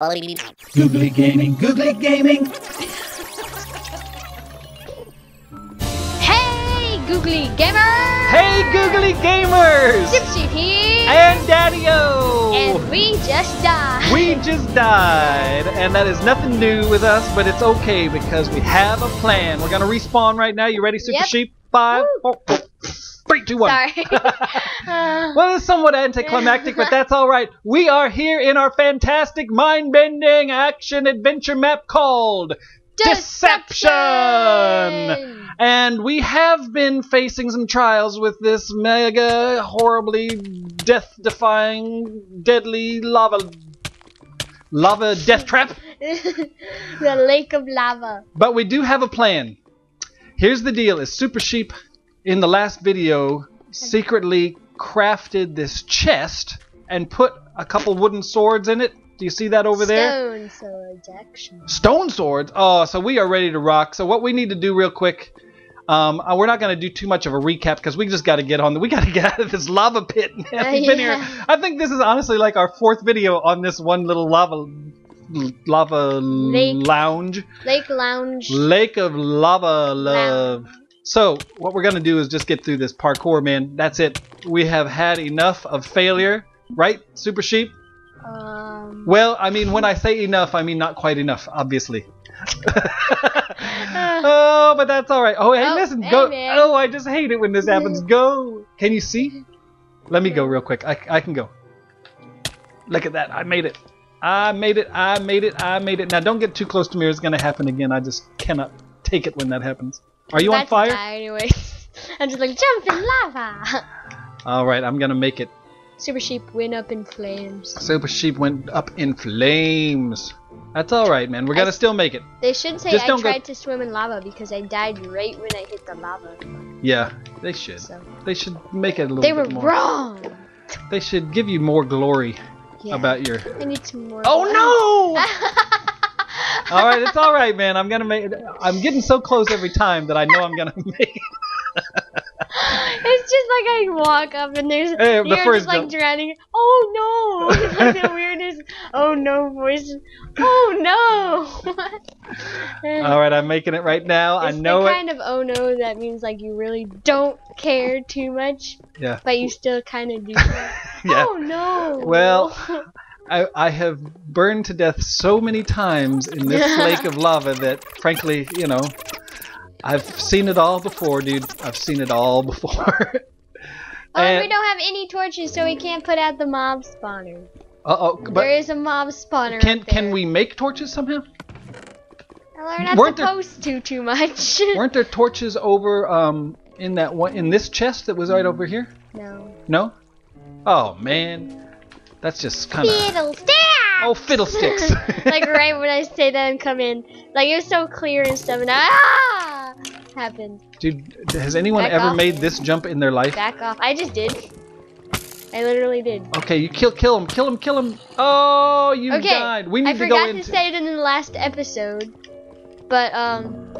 Googlie gaming, googlie gaming. Hey, Googlie gamers! Hey, Googlie Gamers! Gypsy here! And Daddy-O! And we just died! We just died, and that is nothing new with us, but it's okay because we have a plan. We're gonna respawn right now. You ready, Super Yep. Sheep? Five, Woo. four, three, two, one. Sorry. Uh, Well, it's somewhat anticlimactic, but that's all right. We are here in our fantastic, mind-bending action adventure map called Deception! And we have been facing some trials with this mega, horribly death-defying, deadly lava lava death trap. the lake of lava. But we do have a plan. Here's the deal: is Super Sheep in the last video secretly crafted this chest and put a couple wooden swords in it? Do you see that over there? Stone swords, action. Stone swords. Oh, so we are ready to rock. So what we need to do real quick. Um, uh, we're not going to do too much of a recap because we just got to get on. The, we got to get out of this lava pit. We've been here. I think this is honestly like our fourth video on this one little lava lava Lake. lounge. Lake lounge. Lake of Lava Love. So, what we're going to do is just get through this parkour, man. That's it. We have had enough of failure, right, Super Sheep? Um, Well, I mean, when I say enough, I mean not quite enough, obviously. oh, but that's all right. Oh, hey, Oh, listen, hey, go. man. Oh, I just hate it when this happens. Go. Can you see? Let me go real quick. I, I can go. Look at that. I made it. I made it. I made it. I made it. Now, don't get too close to me or it's going to happen again. I just cannot take it when that happens. Are you on about to fire? Anyway. I'm just like, jump in lava! All right, I'm going to make it. Super sheep went up in flames. Super Sheep went up in flames. That's all right, man. We're going to I- still make it. They should say Just I don't go- tried to swim in lava because I died right when I hit the lava. Yeah, they should. So They should make it a little they were more. wrong. They should give you more glory Yeah. about your. I need some more. Oh no! no! all right, it's all right, man. I'm gonna make. it. I'm getting so close every time that I know I'm gonna make. it. it's just like I walk up and there's Hey, you're just like jump. drowning. Oh no! It's like the weirdest. Oh no voice. Oh no! all right, I'm making it right now. I know the it. kind of oh no that means like you really don't care too much, Yeah, but you still kind of do. yeah. Oh no! Well, I, I have burned to death so many times in this lake of lava that, frankly, you know, I've seen it all before, dude. I've seen it all before. oh, and- we don't have any torches, so we can't put out the mob spawner. Uh oh, but there is a mob spawner. can can we make torches somehow? Well, we're not weren't there- supposed to too much. Weren't there torches over um in that one in this chest that was right over here? no. No. Oh man, that's just kind of Fiddlesticks! oh fiddlesticks. like right when I say that and come in, like it was so clear and stuff, and ah happened. Dude, has anyone Back ever off. made this jump in their life? Back off! I just did. I literally did. Okay, you kill kill him, kill him, kill him. Oh, you Okay, died. We need I to forgot go to say it in the last episode, but um,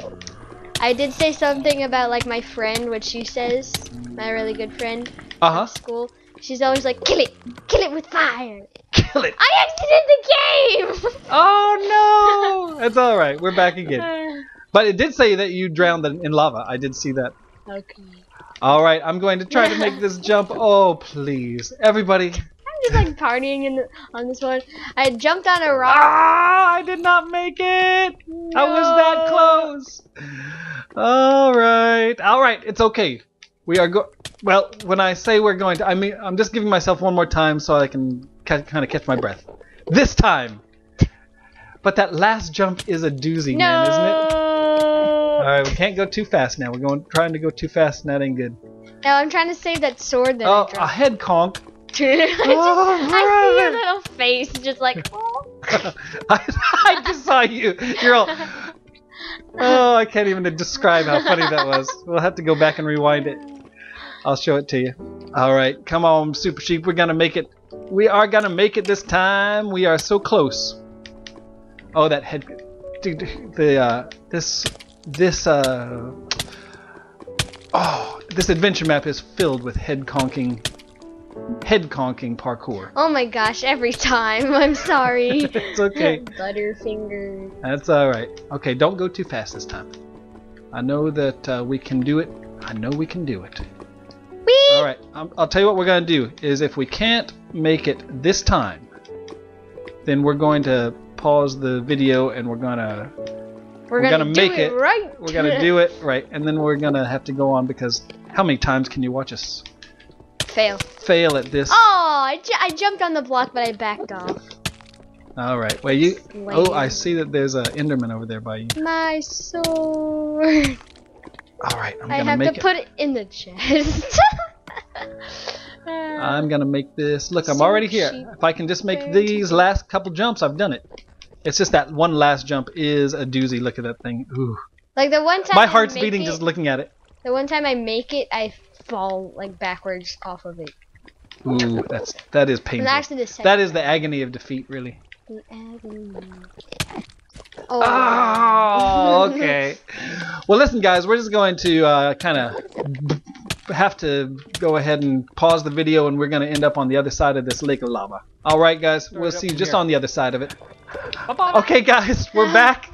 I did say something about like my friend, what she says, my really good friend uh huh. school. She's always like, kill it, kill it with fire. Kill it. I exited the game. Oh no! It's all right. We're back again. But it did say that you drowned in in lava. I did see that. okay. All right, I'm going to try to make this jump. Oh please, everybody. I'm just like partying in the, on this one. I jumped on a rock. Ah! I did not make it. I was that close. All right, all right. It's okay. We are go. Well, when I say we're going to, I mean I'm just giving myself one more time so I can ca- kind of catch my breath. This time. But that last jump is a doozy, No. man, isn't it? All right, we can't go too fast now. We're going trying to go too fast, and that ain't good. No, I'm trying to save that sword that Oh, I a dropped. head conk. I, just, Oh, I see oh, your little face, just like. Oh. I, I just saw you. You're all. Oh, I can't even describe how funny that was. We'll have to go back and rewind it. I'll show it to you. All right, come on, Super Sheep. We're gonna make it. We are gonna make it this time. We are so close. Oh, that head. Dude, the uh, this this uh. Oh, this adventure map is filled with head conking head conking parkour. Oh my gosh, every time. I'm sorry. it's okay. Butterfinger. That's all right. Okay, don't go too fast this time. I know that uh, we can do it. I know we can do it. Whee! All right. Um, I'll tell you what we're gonna do is if we can't make it this time, then we're going to pause the video and we're gonna We're, we're gonna, gonna do make it, it. right. we're gonna do it right, and then we're gonna have to go on because how many times can you watch us Fail. fail at this? Oh, I, ju- I jumped on the block, but I backed off. All right. Well, you. Oh, I see that there's a Enderman over there by you. My sword. All right. I'm I gonna have to it. put it in the chest. I'm gonna make this. Look, I'm already here. If I can just make these last couple jumps, I've done it. It's just that one last jump is a doozy. Look at that thing. Ooh. like the one time My heart's beating it, just looking at it. The one time I make it, I fall like backwards off of it. Ooh, that's that is painful. actually the second That is the agony of defeat, really. the agony. Oh. Oh. Well, listen, guys, we're just going to uh, kind of have to go ahead and pause the video, and we're going to end up on the other side of this lake of lava. All right, guys, we'll see you just here. on the other side of it. Okay, guys, we're back.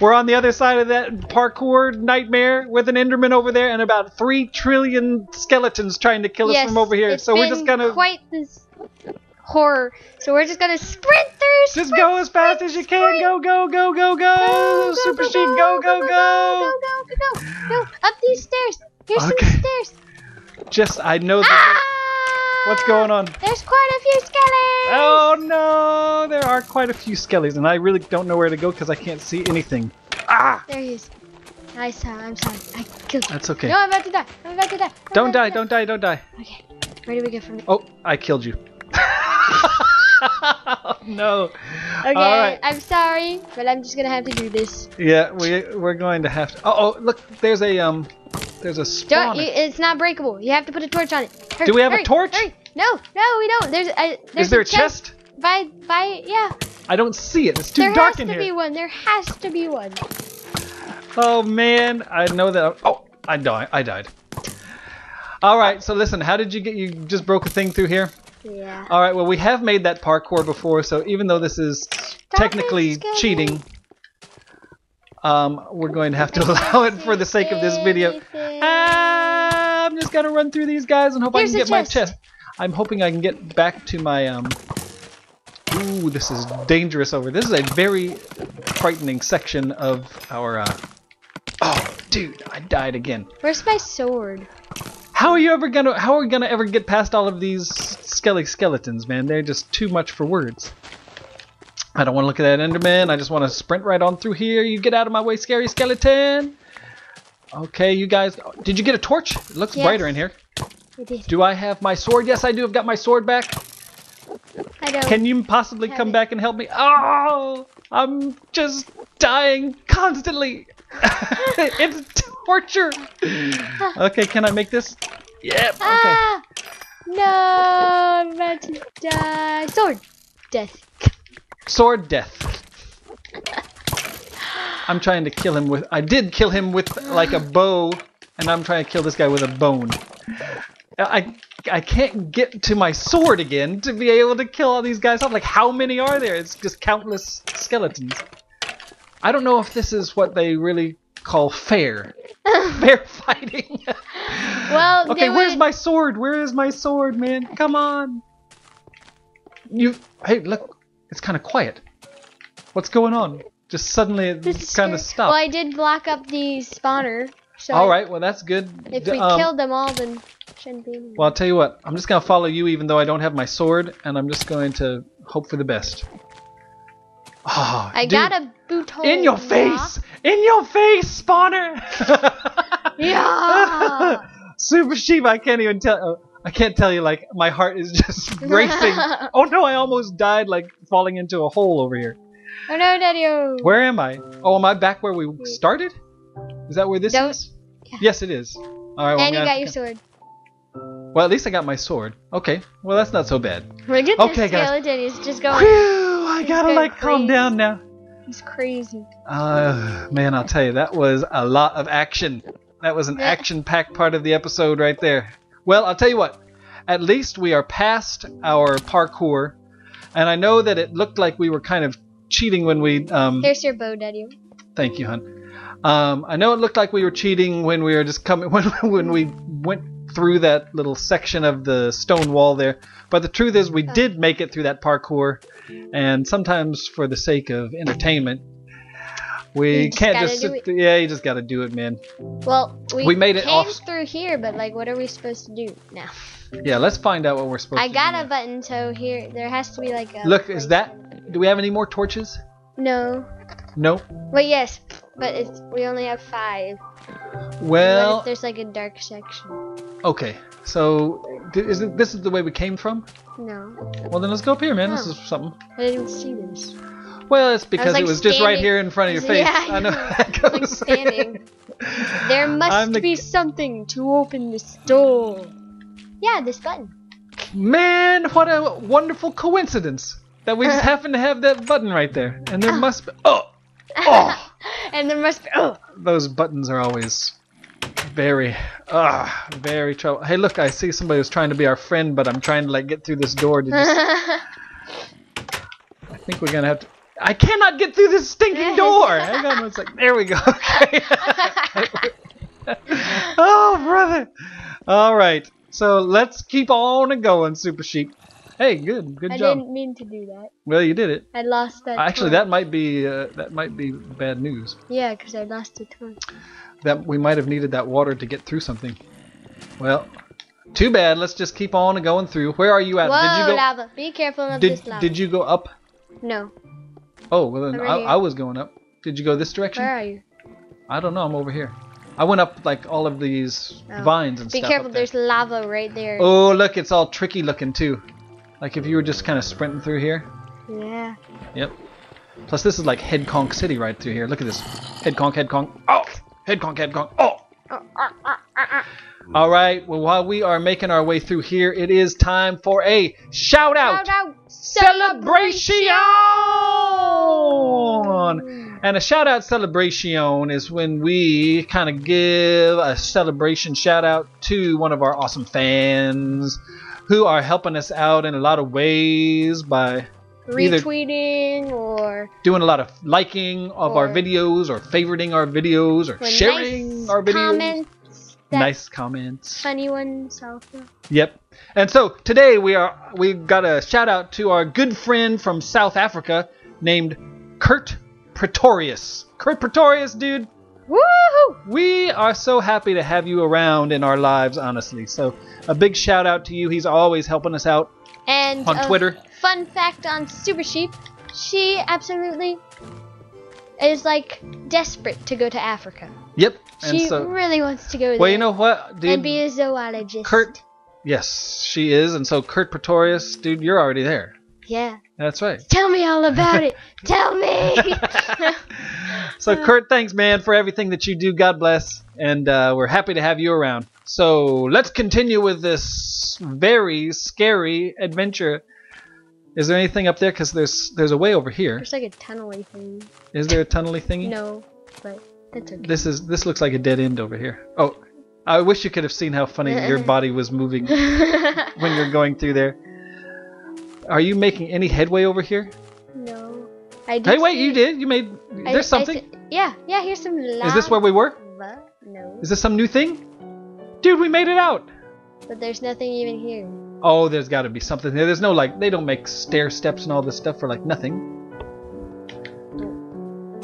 We're on the other side of that parkour nightmare with an Enderman over there and about three trillion skeletons trying to kill us from over here. So we're just gonna quite this horror. So we're just gonna sprint through. just sprint, go as fast sprint, as you can. sprint. Go, go, go, go, go! Super sheep, go, go, go! go, go, go, go, go, up these stairs. Here's Okay. some stairs. Just, I know that. Ah! What's going on? There's quite a few skeletons. Oh no! There are quite a few skellies, and I really don't know where to go because I can't see anything. Ah! There he is. I saw. I'm sorry. I killed him. That's okay. No, I'm about to die. I'm about to die. I'm Don't die! to Don't die! Don't die! Okay. Where do we get from? Oh, I killed you. no. Okay. Right. I'm sorry, but I'm just gonna have to do this. Yeah, we we're going to have to. Oh, oh, look! There's a um, there's a spawn. It's not breakable. You have to put a torch on it. Hurry, Do we have a torch? hurry. No, no, we don't. There's a. There's Is there a chest? chest? By by, yeah. I don't see it. It's too there dark has to be one. There has to be one. Oh man, I know that. Oh, I died. I died. All right. So listen, how did you get? You just broke a thing through here. Yeah. All right. Well, we have made that parkour before, so even though this is technically cheating, um, we're going to have to allow it for the sake of this video. Ah, I'm just gonna run through these guys and hope Here's I can get my chest. chest. I'm hoping I can get back to my um. Ooh, this is dangerous over. This is a very frightening section of our. Uh... Oh, dude, I died again. Where's my sword? How are you ever gonna? How are we gonna ever get past all of these skelly skeletons, man? They're just too much for words. I don't want to look at that Enderman. I just want to sprint right on through here. You get out of my way, scary skeleton. Okay, you guys. Did you get a torch? It looks Yes. brighter in here. It is. Do I have my sword? Yes, I do. I've got my sword back. I don't. Can you possibly come it. back and help me? Oh, I'm just dying constantly. it's torture. Okay, can I make this? Yep. Okay. Ah! No, I'm about to die. Sword. Death. Sword death. I'm trying to kill him with. I did kill him with like a bow, and I'm trying to kill this guy with a bone. I I can't get to my sword again to be able to kill all these guys off. Like how many are there? It's just countless skeletons. I don't know if this is what they really call fair. fair fighting. Well, okay, where's my sword? Where is my sword, man? Come on. You. Hey, look. It's kind of quiet. What's going on? Just suddenly This it is kind of stopped. Well, I did block up the spawner. So All right. Well, that's good. If we um, killed them all, then shouldn't be. Well, I'll tell you what. I'm just gonna follow you, even though I don't have my sword, and I'm just going to hope for the best. Ah, I dude, got a boot hole. in your face, in your face, spawner. Yeah. Super sheep. I can't even tell. oh, I can't tell you. Like my heart is just racing. oh no! I almost died, like falling into a hole over here. oh no, Daddy. Where am I? Oh, am I back where we started? Is that where this Don't- is? yeah. Yes, it is. All right. Well, and you got your sword. Well, at least I got my sword. Okay. Well, that's not so bad. Look at Okay, this guys. skeleton. He's just going. Whew! I gotta like calm down now. He's crazy. Uh, man, I'll tell you, that was a lot of action. That was an action-packed part of the episode right there. Well, I'll tell you what. at least we are past our parkour. And I know that it looked like we were kind of cheating when we. Um, Here's your bow, Daddy. thank you, hon. Um, I know it looked like we were cheating when we were just coming when when we went through that little section of the stone wall there. But the truth is, we did make it through that parkour, and sometimes for the sake of entertainment, we You can't gotta just sit. yeah, you just got to do it, man. Well, we, We made it came off- through here, but like, what are we supposed to do now? Yeah, let's find out what we're supposed I to do. I got a now. button, so here there has to be like a. Look, is that? Do we have any more torches? No. No. Wait, yes, but it's we only have five. Well, if there's like a dark section? okay. So, is it, this is the way we came from? No, Well, then let's go up here, man. This Oh. is something. I didn't see this. Well, it's because like, it was just right here in front of your face. Yeah, I know. how it like, goes. standing. There must the- be something to open this door. Yeah, this button. Man, what a wonderful coincidence that we just happen to have that button right there. And there must be. Oh! Oh! and there must be. Oh, Those buttons are always very, ah, very trouble. Hey, look, I see somebody who's trying to be our friend, but I'm trying to like get through this door to just. I think we're gonna have to. I cannot get through this stinking door. Hang on one second. There we go. Okay. oh, brother. All right. So let's keep on and going, Super Sheep. Hey, good, good I job. I didn't mean to do that. Well, you did it. I lost that. Actually, toy. that might be uh, that might be bad news. Yeah, because I lost a toy. That we might have needed that water to get through something. Well, too bad. Let's just keep on and going through. Where are you at? Whoa, did you go? lava! Be careful of Did this lava. Did you go up? No. Oh, well then I'm I, was going up. Did you go this direction? Where are you? I don't know. I'm over here. I went up like all of these Oh. vines and Be stuff. Be careful. there. There's lava right there. Oh, look! It's all tricky looking too. Like if you were just kind of sprinting through here. Yeah. Yep. Plus, this is like Head Conk City right through here. Look at this. Head Conk, Head Conk. Oh! Head Conk, Head Conk. Oh! oh ah, ah. All right. Well, while we are making our way through here, it is time for a shout out Shout out! celebration. And a shout out celebration is when we kind of give a celebration shout out to one of our awesome fans who are helping us out in a lot of ways by Retweeting or doing a lot of liking of our videos or favoriting our videos or sharing nice our videos. comments. Nice comments. funny ones also. Yep. And so today we are we got a shout out to our good friend from South Africa named Kurt Pretorius. Kurt Pretorius, dude, Woohoo! we are so happy to have you around in our lives, honestly. So a big shout out to you. He's always helping us out And on uh, Twitter. Fun fact on Super Sheep, she absolutely is like desperate to go to Africa. Yep. And She so really wants to go there well, you know what, dude? and be a zoologist. Kurt. Yes, she is. And so Kurt Pretorius, dude, you're already there. Yeah. That's right. Tell me all about it. Tell me. So, Kurt, thanks, man, for everything that you do. God bless. And uh, we're happy to have you around. So, let's continue with this very scary adventure. Is there anything up there? Because there's there's a way over here. There's like a tunnely thing. Is there a tunnely thingy? No, but that's okay. This is this looks like a dead end over here. Oh, I wish you could have seen how funny your body was moving when you're going through there. Are you making any headway over here? no. I did Hey, wait, you did. You made. I- There's I something. yeah, yeah. Here's some lava. Is this where we were? No, Is this some new thing? Dude, we made it out. but there's nothing even here. Oh, there's got to be something there. There's no like they don't make stair steps and all this stuff for like nothing.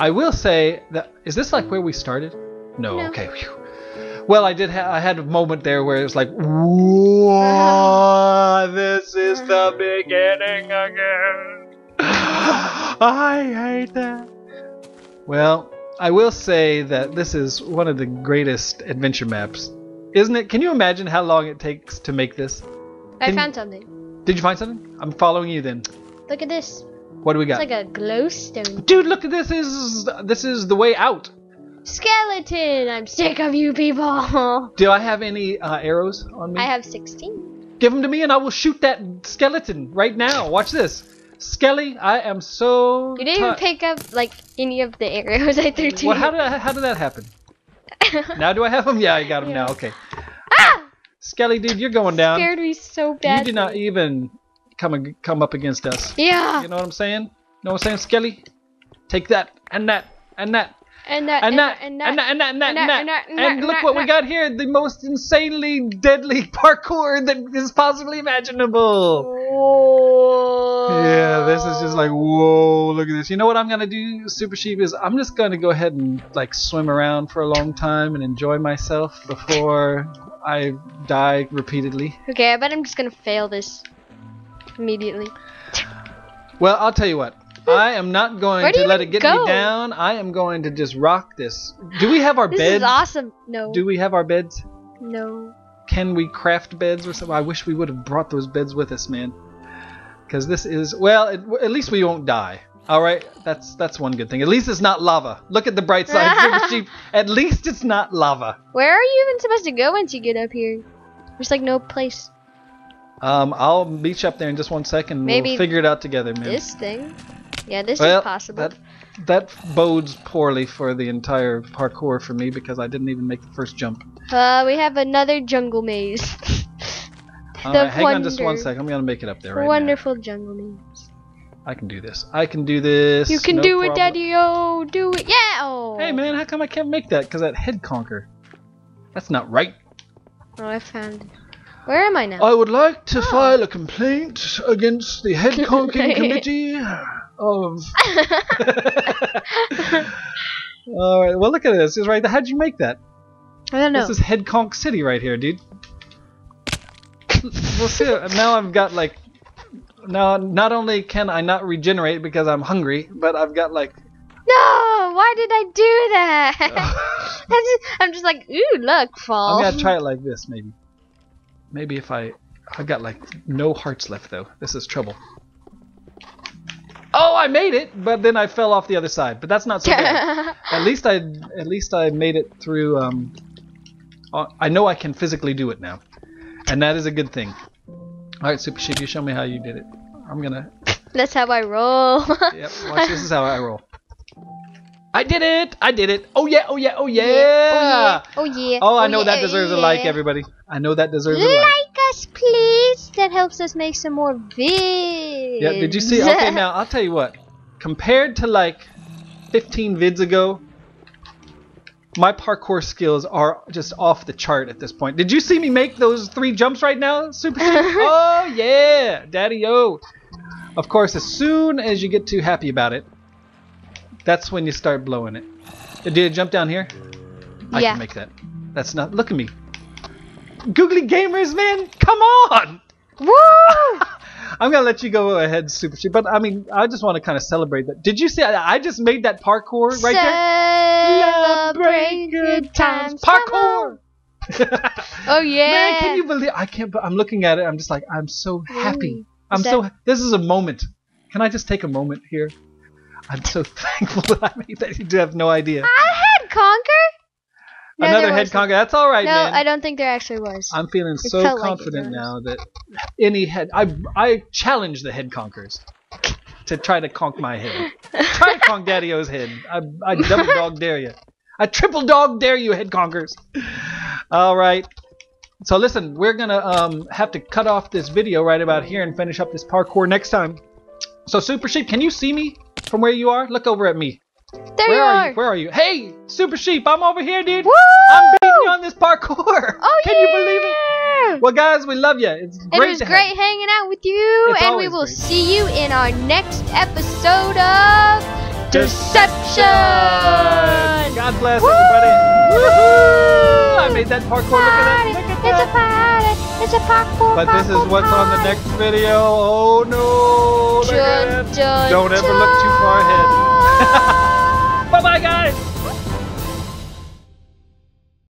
I will say that is this like where we started? No. No. Okay. Phew. Well, I did. Ha- I had a moment there where it was like, uh-huh. "Whoa, this is the beginning again." I hate that. Well, I will say that this is one of the greatest adventure maps, isn't it? Can you imagine how long it takes to make this? I Can- found something. Did you find something? I'm following you then. Look at this. What do we got? It's like a glowstone. Dude, look at this. Is this is the way out? Skeleton! I'm sick of you people. Do I have any uh, arrows on me? I have 16. Give them to me, and I will shoot that skeleton right now. Watch this, Skelly. I am so. You didn't even pick up like any of the arrows I threw to Well, you. how did I, how did that happen? now do I have them? Yeah, I got them Yeah. now. Okay. ah! Skelly, dude, you're going down. Scared me so bad. You did not even come come up against us. Yeah. You know what I'm saying? know what I'm saying, Skelly? Take that and that and that And that. and that And and that. that and that and that and and that, that. and that, And and look that, what we got here, the most insanely deadly parkour that is possibly imaginable. Oh. Yeah, this is just like whoa, look at this. You know what I'm gonna do, Super Sheep, is I'm just gonna go ahead and like swim around for a long time and enjoy myself before I die repeatedly. Okay, I bet I'm just gonna fail this immediately. Well, I'll tell you what. Hmm. I am not going to let it get go? me down. I am going to just rock this. Do we have our This beds? This is awesome. No. Do we have our beds? no. Can we craft beds or something? I wish we would have brought those beds with us, man. Because this is well, it, at least we won't die. All right, that's that's one good thing. At least it's not lava. Look at the bright side, Sheep. At least it's not lava. Where are you even supposed to go once you get up here? There's like no place. Um, I'll meet you up there in just one second. and Maybe we'll figure it out together, man. This thing. Yeah, this well, is possible. that that bodes poorly for the entire parkour for me because I didn't even make the first jump. Uh, we have another jungle maze. All right, hang on just one wonder- I'm gonna make it up there right now. Wonderful jungle maze. I can do this. I can do this. You can no do it. Daddy. Oh, do it. Yeah. Oh. Hey man, how come I can't make that? Cause that head conker. That's not right. Oh, I found it. Where am I now? I would like to Oh. file a complaint against the head conking committee of. All right. Well, look at this. Is right. How'd you make that? I don't know. This is Head Conk City right here, dude. we'll see. Now I've got like. Now, not only can I not regenerate because I'm hungry, but I've got like. No, why did I do that? I'm, just, I'm just like, ooh, look, fall. I'm gonna try it like this, maybe. Maybe if I, I've got like no hearts left though. This is trouble. Oh, I made it, but then I fell off the other side. But that's not so bad. at least I, at least I made it through. Um, uh, I know I can physically do it now, and that is a good thing. All right, Super Sheep, you show me how you did it. I'm gonna. That's how I roll. Yep. Watch. This is how I roll. I did it! I did it! Oh yeah! Oh yeah! Oh yeah! Oh yeah! Oh yeah! Oh, I oh, know yeah, that deserves a like, everybody. I know that deserves a like. Like us, please. That helps us make some more vids. Yeah, did you see? Okay, now I'll tell you what. Compared to like 15 vids ago, my parkour skills are just off the chart at this point. Did you see me make those three jumps right now, Super oh yeah, Daddy O. Of course, as soon as you get too happy about it, that's when you start blowing it. Did you jump down here? I Yeah. can make that. That's not. Look at me. Googlie gamers, man, come on! Woo! I'm gonna let you go ahead, Super Sheep. But I mean, I just want to kind of celebrate that. Did you see? I I just made that parkour right there. Celebrate good times. Parkour. Oh yeah. Man, can you believe? I can't. I'm looking at it. I'm just like, I'm so happy. Ooh. I'm so. This is a moment. Can I just take a moment here? I'm so thankful that I made that. You do have no idea. I had conquer. No, Another head conker. That's all right, No, man. I don't think there actually was. I'm feeling It so felt like confident now that any head I I challenge the head conkers to try to conk my head. try to conk Daddy O's head. I I double dog dare you. I triple dog dare you, head conkers. All right. So listen, we're gonna um have to cut off this video right about here and finish up this parkour next time. So Super Sheep, can you see me from where you are? Look over at me. there where you are are. you? Where are you? Hey, Super Sheep, I'm over here, dude. Woo! I'm beating you on this parkour. Oh Can yeah. you believe it? Well, guys, we love you. It's It great was to great have hanging out with you, It's and we will great. see you in our next episode of. Deception. God bless Woo! everybody. Woohoo! I made that parkour. Look at that. Look at It's that. A. But this is what's on the next video. Oh no! Dun, dun, Don't ever dun. look too far ahead. bye bye, guys.